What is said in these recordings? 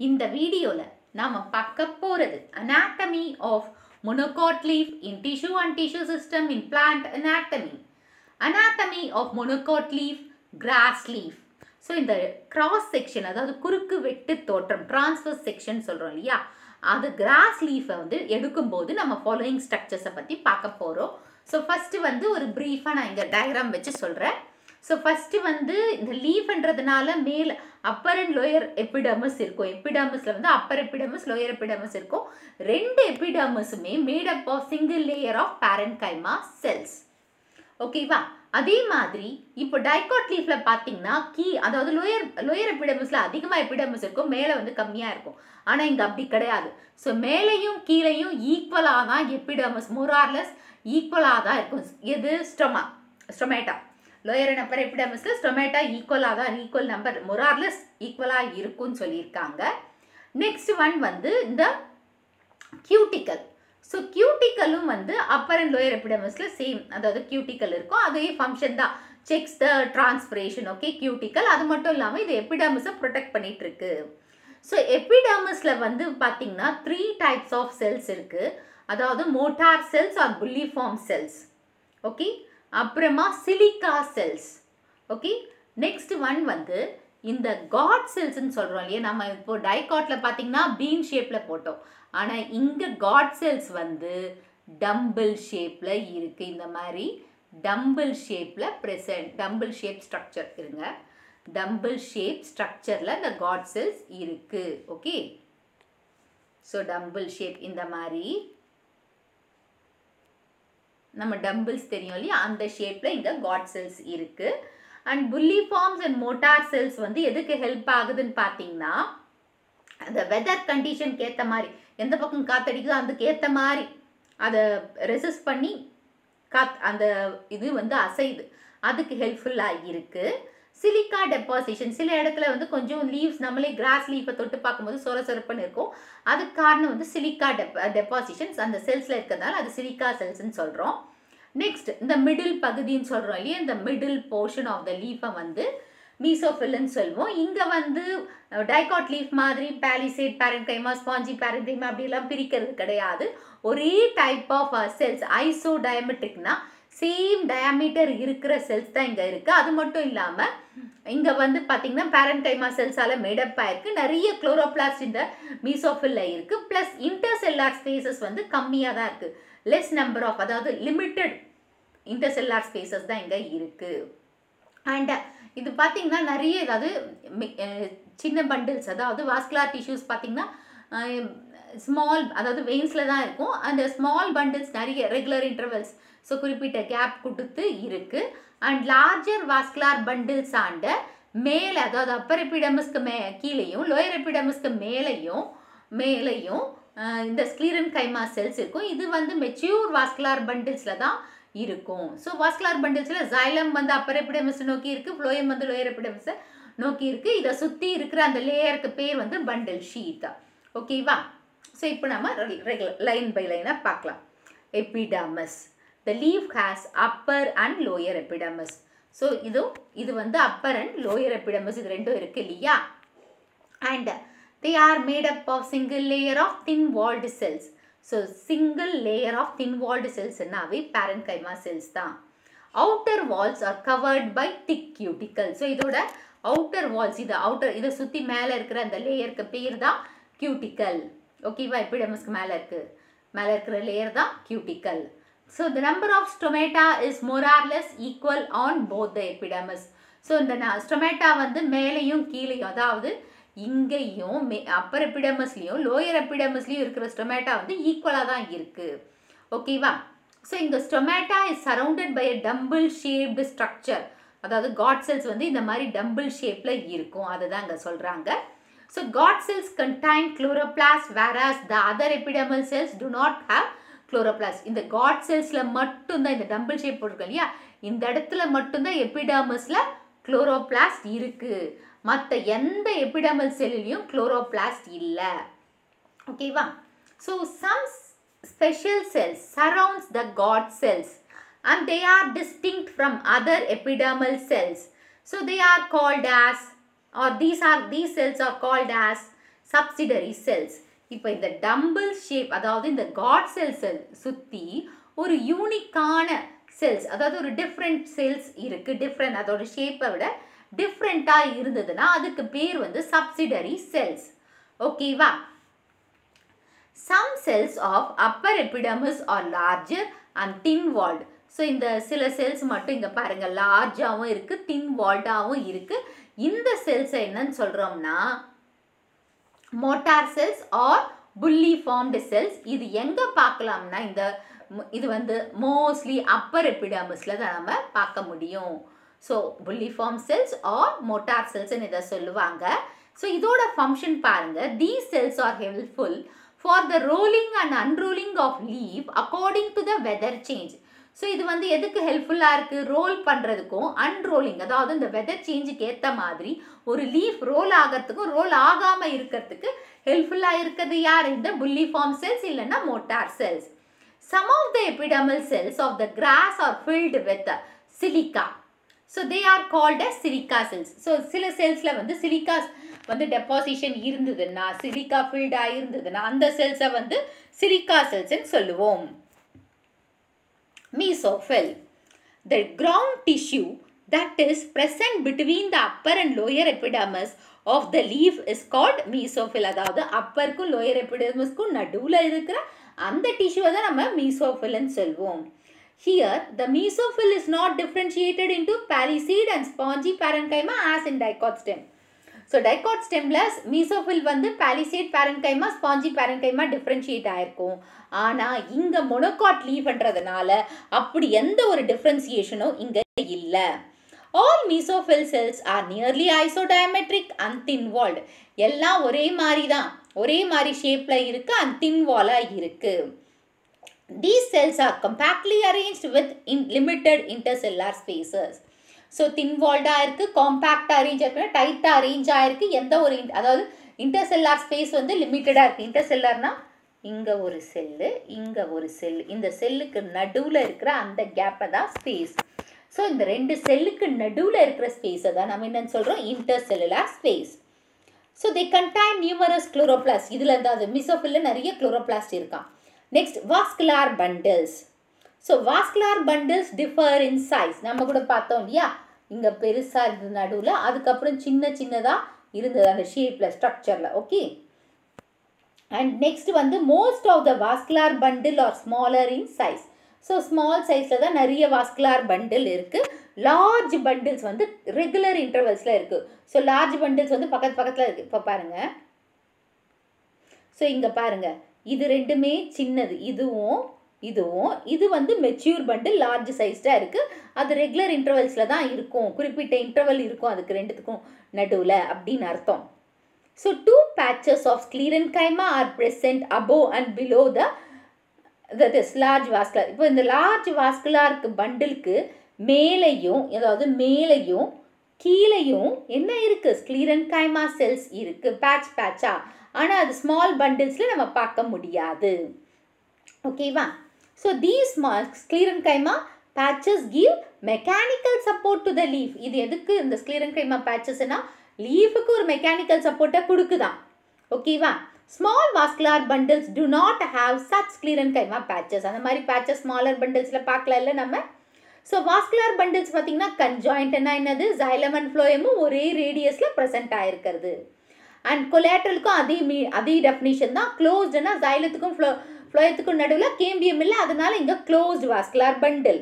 இந்த வீடியோவில் நாம் பார்க்க போகிறது அனாட்டமி ஆஃப் monocot லீஃப் இன் tissue அண்ட் tissue சிஸ்டம் இன் plant anatomy anatomy of monocot leaf cross leaf so இந்த கிராஸ் செக்ஷன் அதாவது குறுக்கு வெட்டு தோற்றம் டிரான்ஸ்ஃபர் செக்ஷன் சொல்கிறோம் இல்லையா? அது கிராஸ் லீஃபை வந்து எடுக்கும்போது நம்ம ஃபாலோயிங் ஸ்ட்ரக்சர்ஸை பற்றி பார்க்க போகிறோம் ஸோ ஃபஸ்ட்டு வந்து ஒரு ப்ரீஃபாக நான் இங்கே டயக்ராம் வச்சு சொல்கிறேன் ஸோ ஃபஸ்ட்டு வந்து இந்த லீஃப்ன்றதுனால மேல் அப்பர் அண்ட் லோயர் எபிடமஸ் இருக்கும். எபிடமஸில் வந்து அப்பர் எபிடமஸ் லோயர் எபிடமஸ் இருக்கும். ரெண்டு எபிடமஸுமே made up of single layer of parenchyma cells ஓகேவா அதே மாதிரி இப்போ டைகாட் லீஃப்ல பார்த்தீங்கன்னா கீ அதாவது லோயர் லோயர் எபிடமஸ்ல அதிகமாக எபிடமஸ் இருக்கும் மேலே வந்து கம்மியாக இருக்கும். ஆனால் இங்கே அப்படி கிடையாது. ஸோ மேலேயும் கீழேயும் ஈக்குவலாக தான் எபிடமஸ் மோரார்லெஸ் ஈக்குவலாக தான் இருக்கும். எது? Stoma stomata lower and upper எபிடமஸில் stomata ஈக்குவலாக தான் ஈக்குவல் நம்பர் மொரார்லெஸ் ஈக்குவலாக இருக்கும்னு சொல்லியிருக்காங்க. நெக்ஸ்ட் ஒன் வந்து இந்த கியூட்டிக்கல் ஸோ கியூட்டிக்கலும் வந்து அப்பர் அண்ட் லோயர் எபிடமஸில் சேம் அதாவது கியூட்டிக்கல் இருக்கும். அதே ஃபங்க்ஷன் தான். Checks the transpiration okay cuticle அது மட்டும் இல்லாமல் இது எபிடமஸை ப்ரொடெக்ட் பண்ணிட்டு இருக்கு ஸோ எபிடமஸில் வந்து பார்த்தீங்கன்னா த்ரீ டைப்ஸ் ஆஃப் செல்ஸ் இருக்குது அதாவது motor cells or bulliform cells okay அப்புறமா silica cells okay next one வந்து இந்த காட் செல்ஸ்ன்னு சொல்கிறோம் இல்லையா? நம்ம இப்போ டைகாட்டில் பார்த்தீங்கன்னா பீன் ஷேப்பில் போட்டோம். ஆனால் இங்கே காட் செல்ஸ் வந்து டம்பிள் ஷேப்பில் இருக்குது இந்த மாதிரி டம்பிள் ஷேப்பில் ப்ரெசன்ட் டம்பிள் ஷேப் ஸ்ட்ரக்சர் இருங்க. டம்பிள் ஷேப் ஸ்ட்ரக்சரில் இந்த காட் செல்ஸ் இருக்குது ஓகே ஸோ டம்பிள் ஷேப் இந்த மாதிரி நம்ம டம்பிள்ஸ் தெரியும் இல்லையா? அந்த ஷேப்பில் இங்கே காட் செல்ஸ் இருக்குது and bulliforms and motor cells வந்து எதுக்கு ஹெல்ப் ஆகுதுன்னு பார்த்தீங்கன்னா அந்த வெதர் கண்டிஷனுக்கு ஏற்ற மாதிரி எந்த பக்கம் காத்தடிக்குதோ அதுக்கு ஏற்ற மாதிரி அதை ரெசிஸ்ட் பண்ணி காத் அந்த இது வந்து அசைது அதுக்கு ஹெல்ப்ஃபுல்லாக இருக்குது சிலிக்கா டெபாசிஷன் சில இடத்துல வந்து கொஞ்சம் லீவ்ஸ் நம்மளே கிராஸ் லீஃபை தொட்டு பார்க்கும்போது சொர சொரப்புன்னு இருக்கும். அதுக்கு காரணம் வந்து சிலிக்கா டெப் டெபாசிஷன்ஸ் அந்த செல்ஸில் இருக்கிறதுனால அது சிலிக்கா செல்ஸ்ன்னு சொல்கிறோம் நெக்ஸ்ட் இந்த மிடில் பகுதின்னு சொல்கிறோம் இல்லையா? இந்த மிடில் போர்ஷன் ஆஃப் த லீஃபை வந்து மீசோஃபில்னு சொல்லுவோம். இங்கே வந்து டைகாட் லீஃப் மாதிரி பேலிசேட் பேரன்கைமா ஸ்பாஞ்சி பேரன்கைமா அப்படிலாம் பிரிக்கிறது கிடையாது. ஒரே டைப் ஆஃப் செல்ஸ் ஐசோ டயமெட்ரிக்னா சேம் டயாமீட்டர் இருக்கிற செல்ஸ் தான் இங்கே இருக்குது அது மட்டும் இல்லாமல் இங்கே வந்து பார்த்திங்கன்னா பேரன்டைமா செல்ஸால் மேடப் ஆயிருக்கு. நிறைய குளோரோபிளாஸ்ட் இந்த மீசோஃபில்ல இருக்குது ப்ளஸ் இன்டர்செல்லார் ஸ்பேசஸ் வந்து கம்மியாக தான் இருக்குது லெஸ் நம்பர் ஆஃப் அதாவது லிமிட்டட் இன்டர்செல்லார் ஸ்பேசஸ் தான் இங்கே இருக்குது அண்ட் இது பார்த்திங்கன்னா நிறைய ஏதாவது சின்ன பண்டில்ஸ் அதாவது வாஸ்குலார் டிஷ்யூஸ் பார்த்திங்கன்னா ஸ்மால் அதாவது வெயின்ஸில் தான் இருக்கும். அந்த ஸ்மால் பண்டில்ஸ் நிறைய ரெகுலர் இன்டர்வல்ஸ் ஸோ குறிப்பிட்ட கேப் கொடுத்து இருக்குது அண்ட் லார்ஜர் வாஸ்குலார் பண்டில்ஸ் ஆண்ட மேலே அதாவது அப்பர் எபிடமஸ்க்கு மே கீழேயும் லோயர் எபிடமஸ்க்கு மேலேயும் மேலேயும் இந்த ஸ்க்ளீரன் கைமா செல்ஸ் இருக்கும். இது வந்து மெச்சூர் வாஸ்குலார் பண்டில்ஸில் தான் இருக்கும். ஸோ வாஸ்குலார் பண்டில்ஸில் ஜைலம் வந்து அப்பர் எபிடமஸ் நோக்கி இருக்குது ஃப்ளோயம் வந்து லோயர் எபிடமஸை நோக்கி இருக்குது இதை சுற்றி இருக்கிற அந்த லேயருக்கு பேர் வந்து பண்டில் ஷீட் ஓகேவா ஸோ இப்போ நம்ம ரெகுலர் லைன் பை லைனாக பார்க்கலாம். Epidermis the leaf has upper and lower epidermis so இதுவும் இது வந்து அப்பர் அண்ட் லோயர் எபிடமஸ் இது ரெண்டும் இருக்குது இல்லையா? And they are made up of single layer of thin walled cells so single layer of thin walled செல்ஸ்னாவே parenchyma cells தான். Outer walls are covered by thick cuticle so இதோட outer walls இது outer இதை சுற்றி மேலே இருக்கிற அந்த லேயருக்கு பேர் தான் கியூட்டிக்கல் ஓகேவா எபிடமஸ்க்கு மேலே இருக்குது மேலே இருக்கிற லேயர் தான் cuticle so the number of stomata is more or less equal on both the epidermis so இந்த ஸ்டொமேட்டா வந்து மேலேயும் கீழேயும் அதாவது இங்கேயும் மே அப்பர் எபிடமஸ்லேயும் லோயர் எபிடமஸ்லேயும் இருக்கிற ஸ்டொமேட்டா வந்து ஈக்குவலாக தான் இருக்குது ஓகேவா ஸோ இங்கே stomata is surrounded by a dumbbell shaped structure அதாவது காட் செல்ஸ் வந்து இந்த மாதிரி டம்பிள் ஷேப்பில் இருக்கும். அதை தான் இங்கே சொல்கிறாங்க so guard cells contain chloroplasts whereas the other epidermal cells do not have chloroplast இந்த காட் செல்ஸில் மட்டும்தான் இந்த டம்பிள் ஷேப் போட்டிருக்கோம் இல்லையா? இந்த இடத்துல மட்டும்தான் எபிடமஸில் குளோரோபிளாஸ்ட் இருக்குது மற்ற எந்த எபிடமல் செல்லிலையும் குளோரோபிளாஸ்ட் இல்லை. ஓகேவா so some special cells surrounds the guard cells and they are distinct from other epidermal cells. So they are called as or these are these cells are called as subsidiary cells இப்போ இந்த tumble shape அதாவது இந்த God செல் செல் சுற்றி ஒரு யூனிக்கான cells அதாவது ஒரு different cells இருக்குது டிஃப்ரெண்ட் அதோட ஷேப்பை விட டிஃப்ரெண்ட்டாக இருந்ததுன்னா அதுக்கு பேர் வந்து சப்சிடரி செல்ஸ் ஓகேவா some cells of upper epidermis are larger and thin walled so இந்த சில செல்ஸ் மட்டும் இங்கே பாருங்கள் லார்ஜாகவும் இருக்குது தின் வால்டாகவும் இருக்குது இந்த செல்ஸை என்னன்னு சொல்கிறோம்னா motor cells are bulliform cells இது எங்கே பார்க்கலாம்னா இந்த இது வந்து மோஸ்ட்லி அப்பர் எபிடமிஸில் தான் நம்ம பார்க்க முடியும். So bulliform cells are motor செல்ஸ்ன்னு இதை சொல்லுவாங்க. ஸோ இதோட ஃபங்க்ஷன் பாருங்கள் these cells are helpful for the rolling and unrolling of leaf according to the weather change so இது வந்து எதுக்கு ஹெல்ப்ஃபுல்லாக இருக்குது ரோல் பண்ணுறதுக்கும் அன்ரோலிங் அதாவது இந்த வெதர் சேஞ்சுக்கு ஏற்ற மாதிரி ஒரு லீஃப் ரோல் ஆகிறதுக்கும் ரோல் ஆகாமல் இருக்கிறதுக்கு ஹெல்ப்ஃபுல்லாக இருக்கிறது யார்? இந்த புல்லி ஃபார்ம் செல்ஸ் இல்லைன்னா motor cells some of the epidermal cells of the grass are filled with silica so they are called as silica cells so சில செல்ஸில் வந்து சிலிக்கா வந்து டெபாசிஷன் இருந்ததுன்னா சிலிக்கா ஃபில்டாக இருந்ததுன்னா அந்த செல்ஸை வந்து சிலிக்கா செல்ஸ்ன்னு சொல்லுவோம். Mesophyll the ground tissue that is present between the upper and lower epidermis of the leaf is called mesophyll அதாவது அப்பருக்கும் லோயர் எபிடர்மஸ்க்கும் நடுவில் இருக்கிற அந்த டிஷ்யூவை தான் நம்ம மீசோஃபில்னு சொல்வோம் here the mesophyll is not differentiated into palisade and spongy parenchyma as in dicot so dicot ஸ்டெம்ல mesophyll வந்து palisade parenchyma spongy parenchyma differentiate ஆயிருக்கும். ஆனால் இங்கே மொனோகாட் லீவ்ன்றதுனால அப்படி எந்த ஒரு டிஃப்ரென்சியேஷனும் இங்கே இல்லை. All mesophyll cells are nearly isodiametric and thin எல்லாம் ஒரே மாதிரி தான் ஒரே மாதிரி ஷேப்பில் இருக்குது அண்ட் தின்வாலாக இருக்குது These cells are compactly arranged with in limited intercellular spaces. So தின்வால்டாக இருக்குது காம்பேக்டாக அரேஞ்ச் ஆயிருக்குன்னா டைட்டாக அரேஞ்ச் ஆயிருக்கு எந்த ஒரு அதாவது இன்டர்செல்லார் ஸ்பேஸ் வந்து லிமிட்டடாக இருக்குது இன்டர்செல்லார்னால் இங்கே ஒரு செல்லு இங்கே ஒரு செல் இந்த செல்லுக்கு நடுவில் இருக்கிற அந்த கேப்பை தான் ஸ்பேஸ் ஸோ இந்த ரெண்டு செல்லுக்கு நடுவில் இருக்கிற ஸ்பேஸை தான் நம்ம என்னன்னு சொல்கிறோம் intercellular space so they contain numerous chloroplast இதில் இந்த அது மிசோஃபில்ல நிறைய குளோரோபிளாஸ்ட் இருக்கான் next vascular bundles so vascular bundles differ in size நம்ம கூட பார்த்தோம் இல்லையா? இங்கே பெருசாக இருந்தது நடுவில் அதுக்கப்புறம் சின்ன சின்னதாக இருந்தது அந்த ஷேப்பில் ஸ்ட்ரக்சரில் ஓகே அண்ட் நெக்ஸ்ட் வந்து most of the vascular bundle are smaller in size so small சைஸில் தான் நிறைய வாஸ்குலார் பண்டில் இருக்குது லார்ஜ் பண்டில்ஸ் வந்து ரெகுலர் இன்டர்வல்ஸில் இருக்குது ஸோ லார்ஜ் பண்டில்ஸ் வந்து பக்கத்து பக்கத்தில் இருக்குது இப்போ பாருங்கள் ஸோ இங்கே பாருங்கள் இது ரெண்டுமே சின்னது. இதுவும் இதுவும் இது வந்து மெச்சூர் பண்டில் லார்ஜ் சைஸ்டாக இருக்குது அது ரெகுலர் இன்டர்வல்ஸில் தான் இருக்கும். குறிப்பிட்ட இன்டர்வல் இருக்கும் அதுக்கு ரெண்டுத்துக்கும் நடுவில் அப்படின்னு அர்த்தம். So two patches of sclerenchyma are present above and below the that is large vascular இப்போ இந்த லார்ஜ் வாஸ்குலாருக்கு பண்டிலுக்கு மேலேயும் அதாவது மேலேயும் கீழேயும் என்ன இருக்குது ஸ்க்ளீரன் கைமா செல்ஸ் இருக்குது பேட்ச் பேட்சா ஆனால் அது ஸ்மால் பண்டில்ஸில் நம்ம பார்க்க முடியாது. ஓகேவா so these sclerenchyma patches give mechanical support to the leaf இது எதுக்கு இந்த ஸ்க்ளீரன் கைமா பேச்சஸ்னா லீஃபுக்கு ஒரு மெக்கானிக்கல் சப்போர்ட்டை கொடுக்குதான் ஓகேவா small vascular bundles do not have such sclerenchyma patches அந்த மாதிரி பேச்சஸ் ஸ்மாலர் பண்டில்ஸில் பார்க்கல நம்ம? ஸோ வாஸ்குலார் பண்டில்ஸ் பார்த்தீங்கன்னா கன்ஜாயிண்ட்னா என்னது? ஜைலம் அண்ட் ஃப்ளோயமும் ஒரே ரேடியஸில் ப்ரெசென்ட் ஆயிருக்கிறது. அண்ட் கொலேட்ரலுக்கும் அதே மீ அதே டெஃபினிஷன் தான். க்ளோஸ்டுனா ஜைலத்துக்கும் ஃப்ளோ ஃப்ளோயத்துக்கும் நடுவில் கேம்பியம் இல்லை அதனால இங்கே closed vascular bundle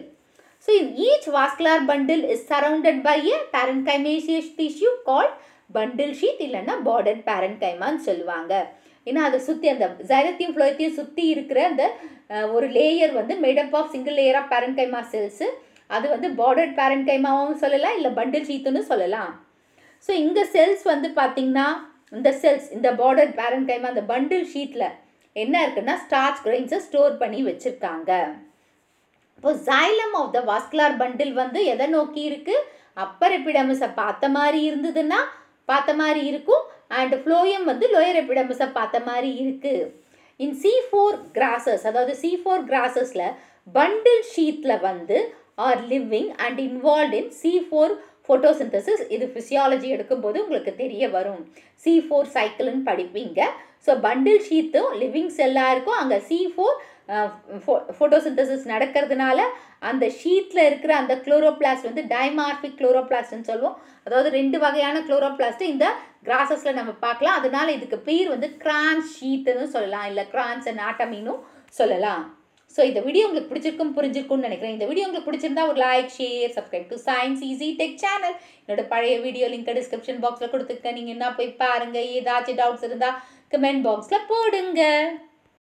so each vascular bundle is surrounded by a parenchymatous tissue called bundle sheath இல்லைன்னா பார்டர் பேரன்கைமான்னு சொல்லுவாங்க. ஏன்னா அதை சுற்றி அந்த ஜைரத்தையும் ஃப்ளோயத்தையும் சுற்றி இருக்கிற அந்த ஒரு லேயர் வந்து made up of single layer of parenchyma cells அது வந்து பார்டர் பேரன்கைமாவும் சொல்லலாம் இல்லை பண்டில் ஷீத்துன்னு சொல்லலாம். ஸோ இங்கே செல்ஸ் வந்து பார்த்திங்கன்னா இந்த செல்ஸ் இந்த பார்டர் பேரன்கைமா அந்த பண்டில் ஷீட்டில் என்ன இருக்குன்னா ஸ்டார்ச் கிரெயின்ஸை ஸ்டோர் பண்ணி வச்சுருக்காங்க. இப்போ xylem of the vascular bundle வந்து எதை நோக்கி இருக்கு? அப்பர் எபிடமிஸை பார்த்த மாதிரி இருந்ததுன்னா பார்த்த மாதிரி இருக்கும். அண்ட் ஃப்ளோயம் வந்து லோயர் எபிடமிஸை பார்த்த மாதிரி இருக்கு. இன் சி ஃபோர் கிராசஸ் அதாவது சி ஃபோர் கிராசஸில் பண்டில் ஷீட்டில் வந்து are living and involve in C four photosynthesis இது ஃபிசியாலஜி எடுக்கும்போது உங்களுக்கு தெரிய வரும். சி ஃபோர் சைக்கிள்னு படிப்பீங்க. ஸோ பண்டில் ஷீத்தும் லிவிங் செல்லாக இருக்கும். அங்கே சி ஃபோர் ஃபோட்டோசிந்தசிஸ் நடக்கிறதுனால அந்த ஷீட்டில் இருக்கிற அந்த குளோரோபிளாஸ்ட் வந்து டைமார்பிக் குளோரோபிளாஸ்ட்னு சொல்லுவோம். அதாவது ரெண்டு வகையான குளோரோபிளாஸ்ட் இந்த கிராசஸில் நம்ம பார்க்கலாம். அதனால இதுக்கு பேர் வந்து கிரான்ஸ் ஷீட்டுன்னு சொல்லலாம். இல்லை கிரான்ஸ் அண்ட் ஆட்டமின்னு சொல்லலாம். ஸோ இந்த வீடியோ உங்களுக்கு பிடிச்சிருக்கும் புரிஞ்சிருக்கும்னு நினைக்கிறேன். இந்த வீடியோ உங்களுக்கு பிடிச்சிருந்தா ஒரு like share subscribe to science easy tech channel என்னோட பழைய வீடியோ லிங்க் டிஸ்கிரிப்ஷன் பாக்ஸில் கொடுத்துருக்கேன். நீங்கள் என்ன போய் பாருங்கள் ஏதாச்சும் டவுட்ஸ் இருந்தால் கமெண்ட் பாக்ஸில் போடுங்க.